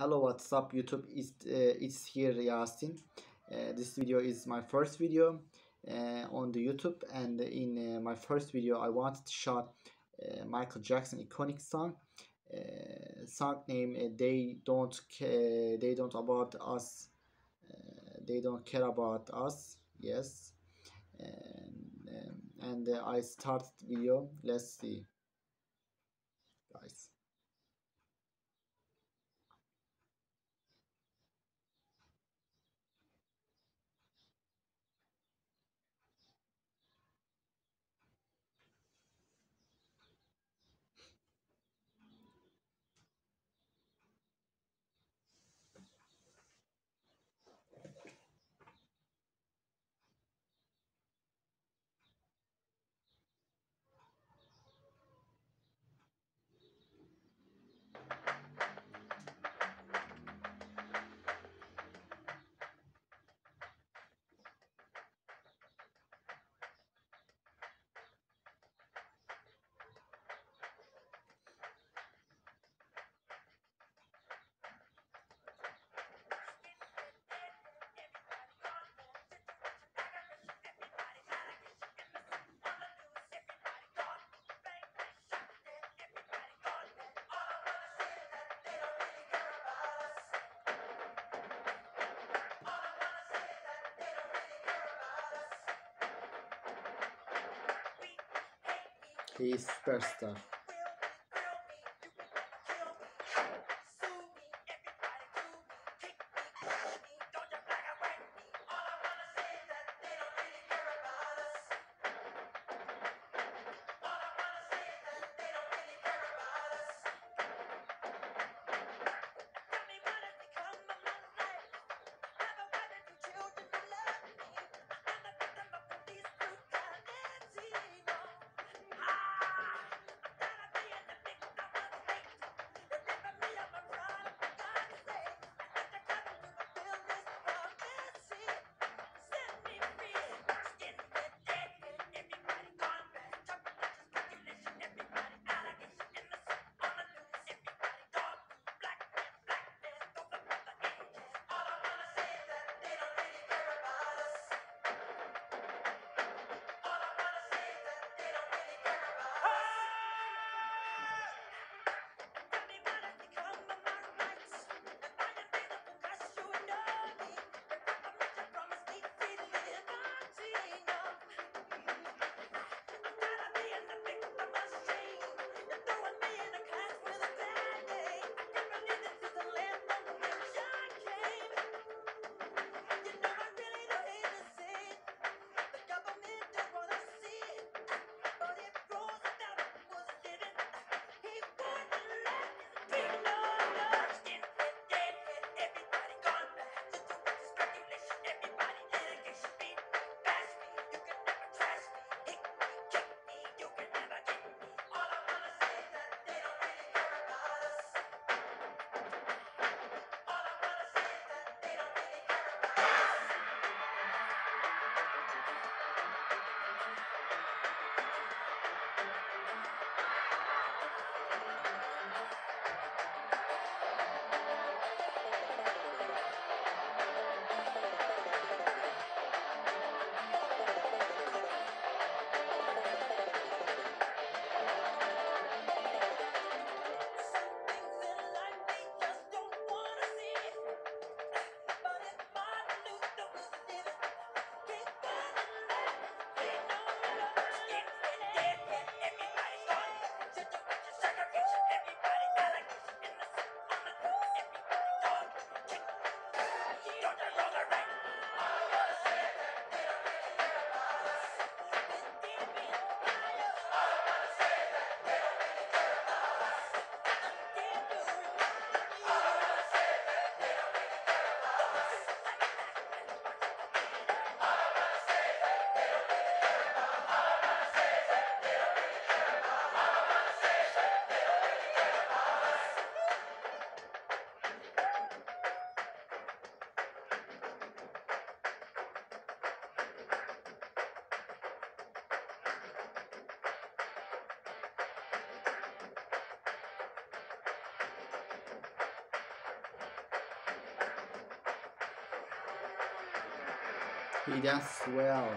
hello what's up youtube? It's uh, it's here yasin. Uh, this video is my first video uh, on the youtube and in uh, my first video i wanted to show uh, michael jackson iconic song uh, song name they don't care they don't about us they don't care about us yes and, um, and i started video. Let's see He's superstar. He does well.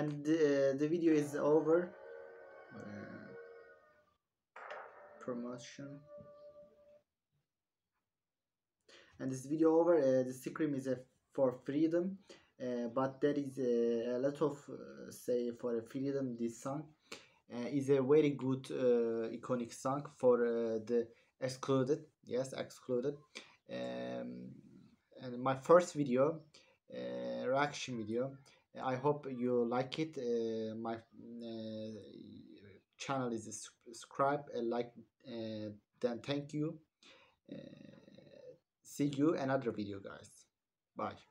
and uh, the video is over. Uh, promotion. And this video over uh, the scream is uh, for freedom but there is a, a lot of uh, say for freedom this song uh, is a very good uh, iconic song for uh, the excluded yes excluded. Um, and my first video uh, reaction video i hope you like it. Uh, my uh, channel is subscribe and like uh, then thank you. Uh, see you another video guys. Bye